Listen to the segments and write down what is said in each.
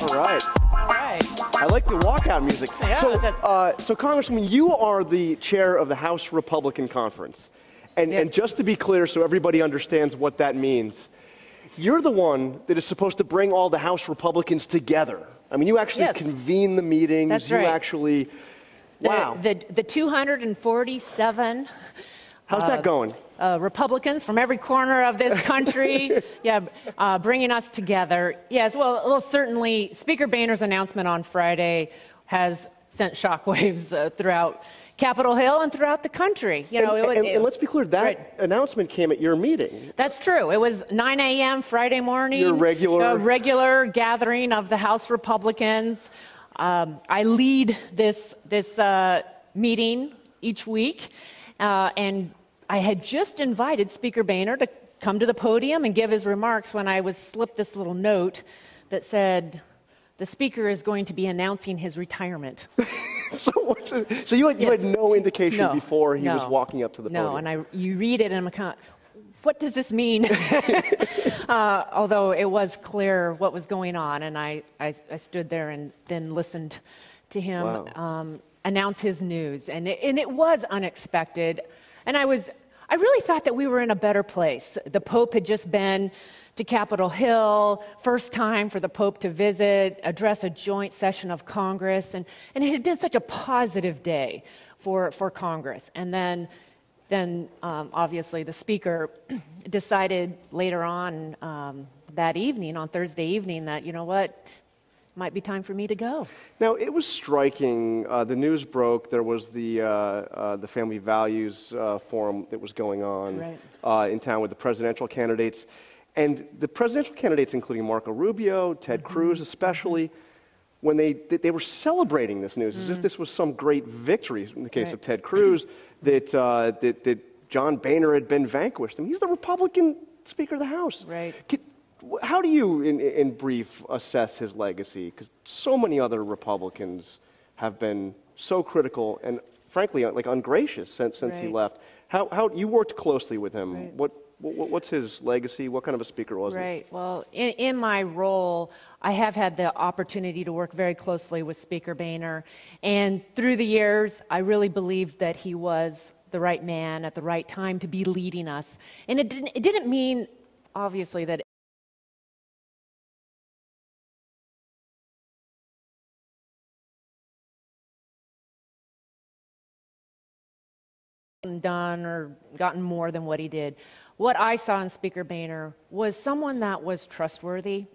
All right. All right. I like the walkout music. Yeah, so, uh, so, Congressman, you are the chair of the House Republican Conference. And, Yes. and just to be clear, so everybody understands what that means, you're the one that is supposed to bring all the House Republicans together. I mean, you actually Yes. convene the meetings. That's you right. actually. Wow. The, the 247 How's that going? Uh, Republicans from every corner of this country, yeah, uh, bringing us together. Yes, well, well, certainly, Speaker Boehner's announcement on Friday has sent shockwaves uh, throughout Capitol Hill and throughout the country. You know, and, it was- and- and let's be clear, that Right. announcement came at your meeting. That's true. It was 9 a.m. Friday morning. Your regular- a regular gathering of the House Republicans. Um, I lead this this uh, meeting each week, uh, and I had just invited Speaker Boehner to come to the podium and give his remarks when I was slipped this little note that said. The speaker is going to be announcing his retirement. So, what, so you, had, you Yes. had no indication No, before he was walking up to the podium. no, and I you read it and I'm kind of, what does this mean? uh, although it was clear what was going on, and I, I, I stood there and then listened to him Wow. um, announce his news, and it, and it was unexpected, and I was. I really thought that we were in a better place. The Pope had just been to Capitol Hill, first time for the Pope to visit, address a joint session of Congress, and, and it had been such a positive day for, for Congress. And then, then um, obviously, the Speaker decided later on um, that evening, on Thursday evening, that, you know what, might be time for me to go. Now, it was striking. Uh, the news broke. There was the, uh, uh, the Family Values uh, Forum that was going on Right. uh, in town with the presidential candidates. And the presidential candidates, including Marco Rubio, Ted Mm-hmm. Cruz especially, when they, they they were celebrating this news as if this was some great victory, in the case Mm-hmm. Right. of Ted Cruz, that, uh, that, that John Boehner had been vanquished. I mean, he's the Republican Speaker of the House. Right. Could- how do you, in, in brief, assess his legacy? Because so many other Republicans have been so critical and, frankly, like ungracious since, since he left. How, how you worked closely with him? Right. What, what, what's his legacy? What kind of a speaker was he? Right. Well, in, in my role, I have had the opportunity to work very closely with Speaker Boehner. And through the years, I really believed that he was the right man at the right time to be leading us. And it didn't, it didn't mean, obviously, that done or gotten more than what he did. What I saw in Speaker Boehner was someone that was trustworthy.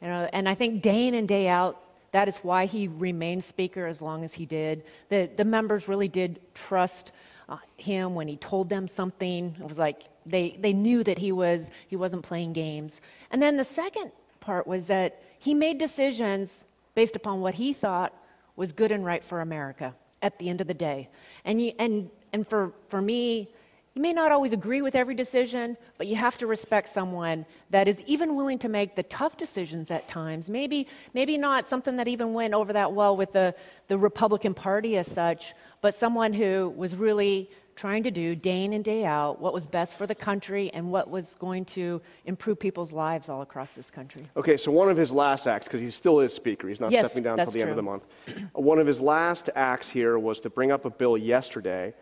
You know, and I think day in and day out, that is why he remained Speaker as long as he did. The, the members really did trust uh, him when he told them something. It was like they, they knew that he, was, he wasn't playing games. And then the second part was that he made decisions based upon what he thought was good and right for America at the end of the day. And, you, and, and for, for me, you may not always agree with every decision, but you have to respect someone that is even willing to make the tough decisions at times. Maybe, maybe not something that even went over that well with the, the Republican Party as such, but someone who was really trying to do day in and day out what was best for the country and what was going to improve people's lives all across this country. Okay, so one of his last acts, because he still is Speaker, he's not Yes, stepping down until the end of the true. month. One of his last acts here was to bring up a bill yesterday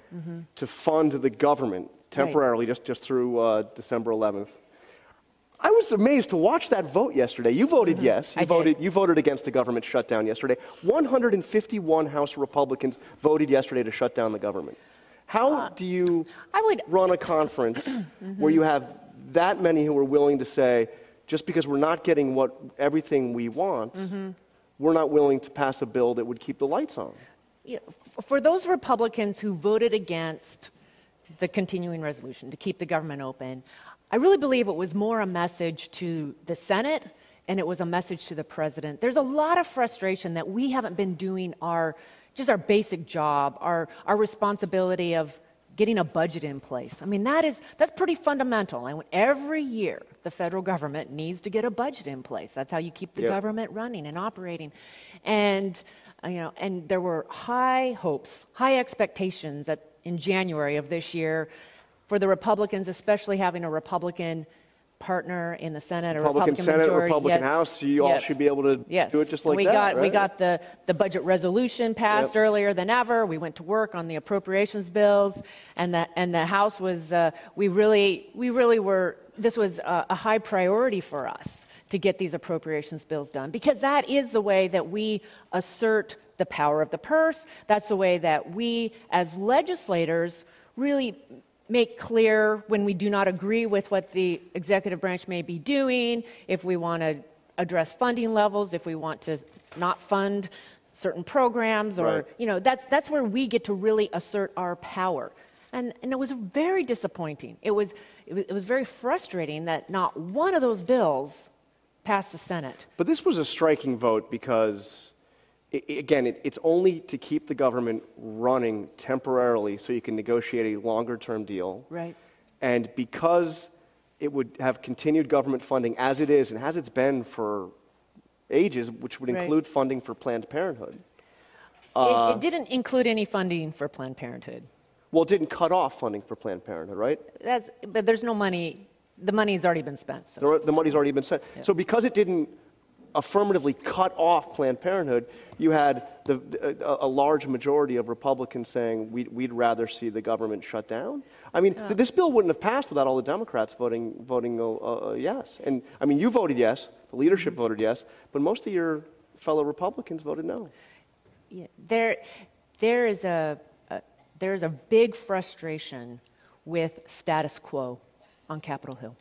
to fund the government temporarily, just, just through uh, December 11th. I was amazed to watch that vote yesterday. You voted yes. You Mm-hmm. I did. voted, you voted against the government shutdown yesterday. 151 House Republicans voted yesterday to shut down the government. How do you Uh, I would run a conference where you have that many who are willing to say, just because we're not getting what everything we want, we're not willing to pass a bill that would keep the lights on. Yeah, for those Republicans who voted against the continuing resolution to keep the government open, I really believe it was more a message to the Senate and it was a message to the president. There's a lot of frustration that we haven't been doing our just our basic job, our, our responsibility of getting a budget in place. I mean, that is that's pretty fundamental. And every year, the federal government needs to get a budget in place. That's how you keep the Yep. government running and operating. And uh, you know, and there were high hopes, high expectations that in January of this year for the Republicans, especially having a Republican partner in the Senate, Republican Republican Senate, majority. Republican Yes. House, you all should be able to Yes. do it just like we that, Got, We got the, the budget resolution passed Yep. earlier than ever. We went to work on the appropriations bills, and the, and the House was, uh, we, really, we really were, this was a, a high priority for us to get these appropriations bills done because that is the way that we assert the power of the purse. That's the way that we, as legislators, really make clear when we do not agree with what the executive branch may be doing, if we want to address funding levels, if we want to not fund certain programs, or, Right. you know, that's, that's where we get to really assert our power. And, and it was very disappointing. It was, it was, it was very frustrating that not one of those bills passed the Senate. But this was a striking vote because, again, it, it's only to keep the government running temporarily so you can negotiate a longer term deal. Right. And because it would have continued government funding as it is and as it's been for ages, which would Right. include funding for Planned Parenthood. it, it uh, didn't include any funding for Planned Parenthood. Well, it didn't cut off funding for Planned Parenthood, right? That's, but there's no money, the money's already been spent. So. The the money's already been spent. So because it didn't affirmatively cut off Planned Parenthood, you had the, a, a large majority of Republicans saying we'd, we'd rather see the government shut down. I mean, th- this bill wouldn't have passed without all the Democrats voting, voting uh, uh, yes. And I mean, you voted yes, the leadership voted yes, but most of your fellow Republicans voted no. Yeah, there, there is a, a there is a big frustration with status quo on Capitol Hill,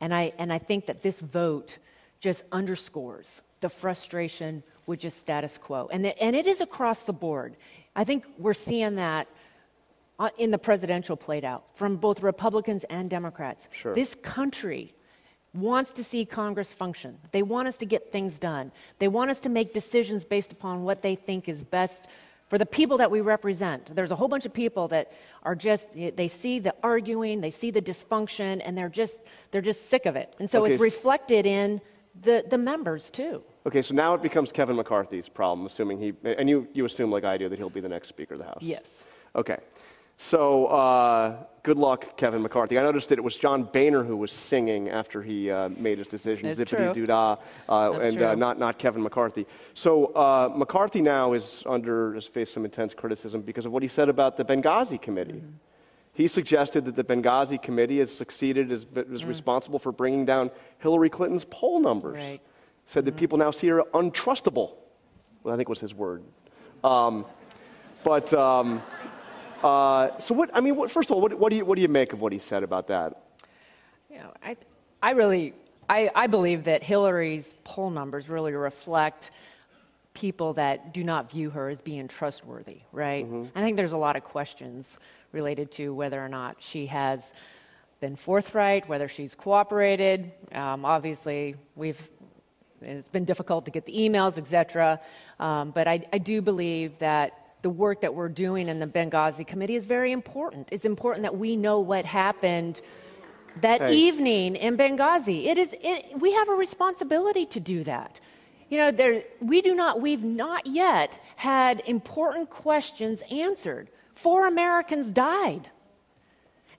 and I and I think that this vote just underscores the frustration with just status quo, and it, and it is across the board. I think we're seeing that uh, in the presidential played out from both Republicans and Democrats. Sure. This country wants to see Congress function. They want us to get things done. They want us to make decisions based upon what they think is best for the people that we represent. There's a whole bunch of people that are just they see the arguing, they see the dysfunction and they're just they're just sick of it. And so Okay, it's reflected in the the members too. Okay, so now it becomes Kevin McCarthy's problem, assuming he, and you, you assume, like I do, that he'll be the next Speaker of the House. Yes. Okay. So, uh, good luck, Kevin McCarthy. I noticed that it was John Boehner who was singing after he uh, made his decision, That's zippity doo dah, uh, and uh, not, not Kevin McCarthy. So, uh, McCarthy now is under, has faced some intense criticism because of what he said about the Benghazi committee. Mm-hmm. He suggested that the Benghazi committee has succeeded, is, is responsible for bringing down Hillary Clinton's poll numbers. Mm. Right. Said that people now see her untrustable. Well, I think was his word. Um, but. Um, uh, so what? I mean, what, first of all, what, what, do you what do you make of what he said about that? You know, I, I really, I, I believe that Hillary's poll numbers really reflect people that do not view her as being trustworthy, right? I think there's a lot of questions related to whether or not she has been forthright, whether she's cooperated. Um, obviously, we've it's been difficult to get the emails, et cetera. Um, but I, I do believe that the work that we're doing in the Benghazi committee is very important. It's important that we know what happened that Hey. evening in Benghazi. It is, it, we have a responsibility to do that. You know, there, we do not, we've not yet had important questions answered. Four Americans died.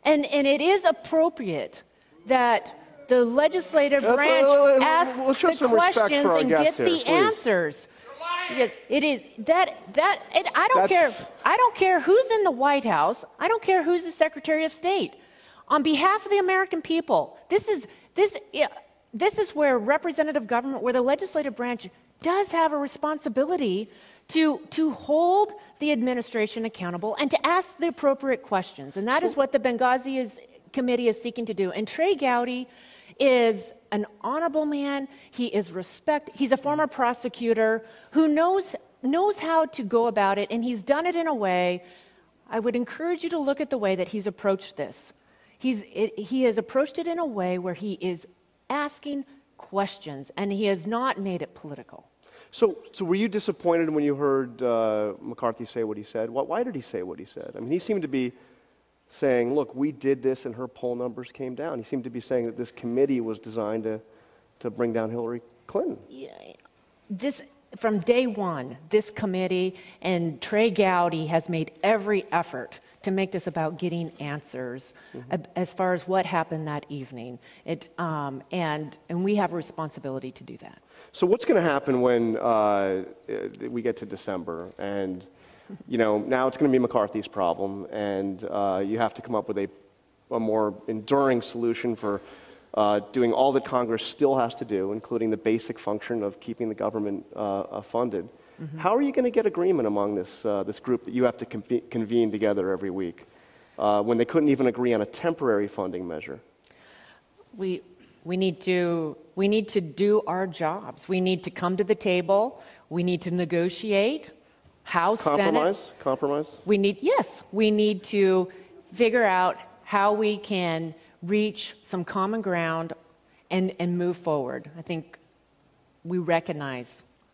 And, and it is appropriate that the legislative Let's- branch let's- ask let's the questions and get here, the please. answers. Yes, it is that that. It, I don't That's- care. I don't care who's in the White House. I don't care who's the Secretary of State. On behalf of the American people, this is this. This is where representative government, where the legislative branch does have a responsibility to to hold the administration accountable and to ask the appropriate questions, and that is what the Benghazi is, committee is seeking to do. And Trey Gowdy is an honorable man. He is respect. He's a former prosecutor who knows knows how to go about it, and he's done it in a way. I would encourage you to look at the way that he's approached this. He's it, he has approached it in a way where he is asking questions, and he has not made it political. So, so were you disappointed when you heard uh, McCarthy say what he said? Why, why did he say what he said? I mean, he seemed to be saying, "Look, we did this, and her poll numbers came down." He seemed to be saying that this committee was designed to, to bring down Hillary Clinton. Yeah, this from day one, this committee and Trey Gowdy has made every effort to make this about getting answers mm-hmm. as far as what happened that evening. It, um, and, and we have a responsibility to do that. So, what's going to happen when uh, we get to December and you know, now it's going to be McCarthy's problem, and uh, you have to come up with a, a more enduring solution for uh, doing all that Congress still has to do, including the basic function of keeping the government uh, uh funded. Mm-hmm. How are you going to get agreement among this, uh, this group that you have to convene together every week uh, when they couldn't even agree on a temporary funding measure? We, we, need to, we need to do our jobs. We need to come to the table. We need to negotiate. House, compromise, Senate. compromise. We need yes, we need to figure out how we can reach some common ground and and move forward. I think we recognize,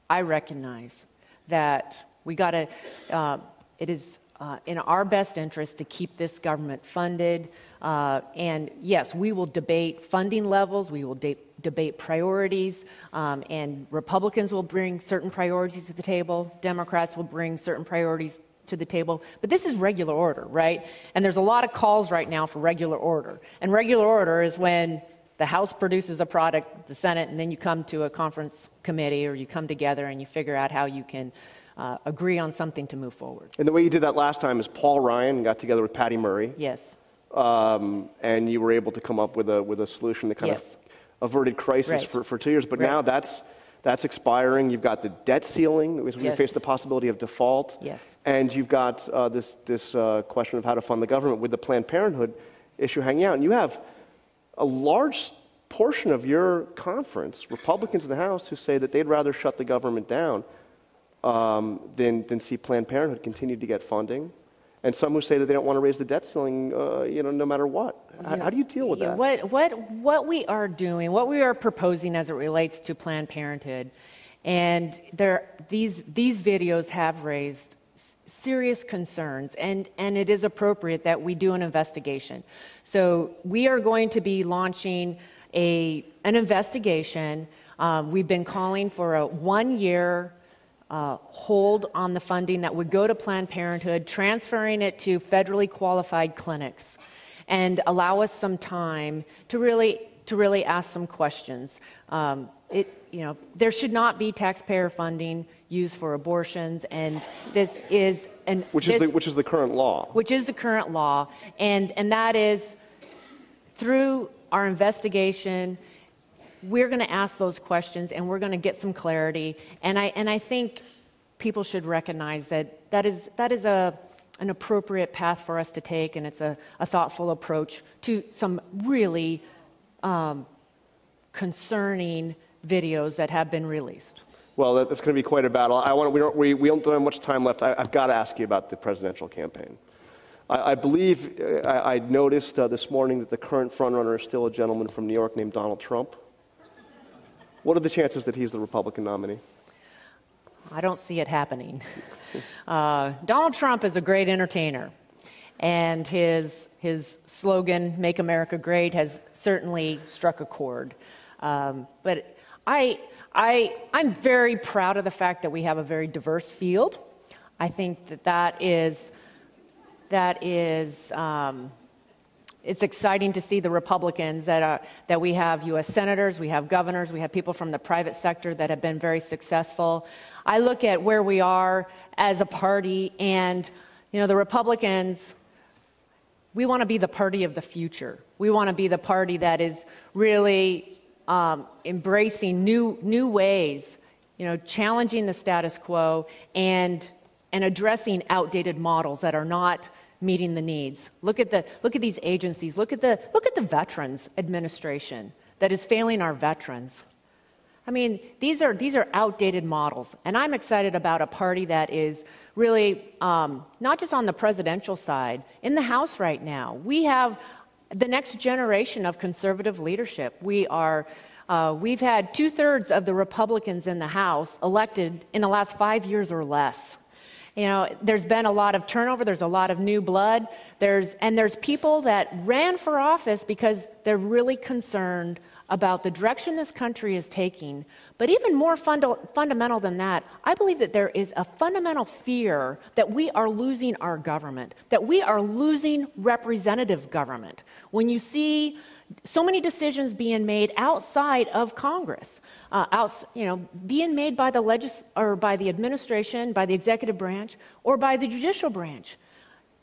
I recognize that we got to. Uh, it is uh, in our best interest to keep this government funded. Uh, and yes, we will debate funding levels. We will de- debate priorities, um, and Republicans will bring certain priorities to the table, Democrats will bring certain priorities to the table. But this is regular order, right? And there's a lot of calls right now for regular order. And regular order is when the House produces a product, the Senate, and then you come to a conference committee or you come together and you figure out how you can uh, agree on something to move forward. And the way you did that last time is Paul Ryan got together with Patty Murray. Yes. Um, and you were able to come up with a, with a solution that kind yes. of averted crisis right. for, for two years, but right. now that's, that's expiring. You've got the debt ceiling, we yes. face the possibility of default. Yes. And you've got uh, this, this uh, question of how to fund the government with the Planned Parenthood issue hanging out. And you have a large portion of your conference, Republicans in the House, who say that they'd rather shut the government down um, than, than see Planned Parenthood continue to get funding and some who say that they don't want to raise the debt ceiling, uh, you know, no matter what. How, how do you deal with yeah. that? What, what, what we are doing, what we are proposing as it relates to Planned Parenthood, and there, these, these videos have raised serious concerns, and, and it is appropriate that we do an investigation. So we are going to be launching a, an investigation. Um, we've been calling for a one year uh, hold on the funding that would go to Planned Parenthood, transferring it to federally qualified clinics, and allow us some time to really to really ask some questions. Um, it, you know, there should not be taxpayer funding used for abortions, and this is an which this, is the, which is the current law. Which is the current law, and and that is through our investigation we're going to ask those questions and we're going to get some clarity. And I, and I think people should recognize that that is, that is a, an appropriate path for us to take, and it's a, a thoughtful approach to some really um, concerning videos that have been released. Well, that's going to be quite a battle. I want, we, don't, we, we don't have much time left. I, have got to ask you about the presidential campaign. I, I believe I, I noticed uh, this morning that the current frontrunner is still a gentleman from New York named Donald Trump. What are the chances that he's the Republican nominee? I don't see it happening. uh, Donald Trump is a great entertainer, and his, his slogan, Make America Great, has certainly struck a chord. Um, but I, I, I'm very proud of the fact that we have a very diverse field. I think that that is, that is um, it's exciting to see the Republicans that, are, that we have U.S. senators, we have governors, we have people from the private sector that have been very successful. I look at where we are as a party, and you know, the Republicans, we want to be the party of the future. We want to be the party that is really um, embracing new, new ways, you know, challenging the status quo and, and addressing outdated models that are not meeting the needs. Look at, the, look at these agencies. Look at, the, look at the Veterans Administration that is failing our veterans. I mean, these are, these are outdated models. And I'm excited about a party that is really um, not just on the presidential side, in the House right now. We have the next generation of conservative leadership. We are. Uh, we've had two thirds of the Republicans in the House elected in the last five years or less. You know, there's been a lot of turnover, there's a lot of new blood, there's, and there's people that ran for office because they're really concerned about the direction this country is taking. But even more funda- fundamental than that, I believe that there is a fundamental fear that we are losing our government, that we are losing representative government. When you see so many decisions being made outside of Congress, uh, out, you know, being made by the legis- or by the administration, by the executive branch, or by the judicial branch.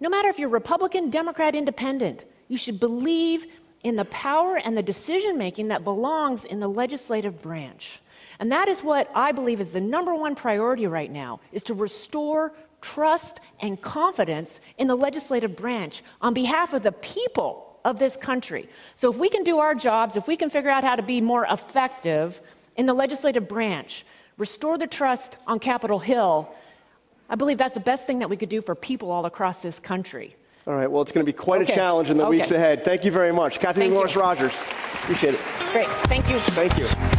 No matter if you're Republican, Democrat, Independent, you should believe in the power and the decision making that belongs in the legislative branch. And that is what I believe is the number one priority right now is to restore trust and confidence in the legislative branch on behalf of the people of this country. So if we can do our jobs, if we can figure out how to be more effective in the legislative branch, restore the trust on Capitol Hill, I believe that's the best thing that we could do for people all across this country. All right, well, it's going to be quite Okay. a challenge in the Okay. weeks ahead. Thank you very much. Cathy McMorris Rodgers. Appreciate it. Great, thank you. Thank you.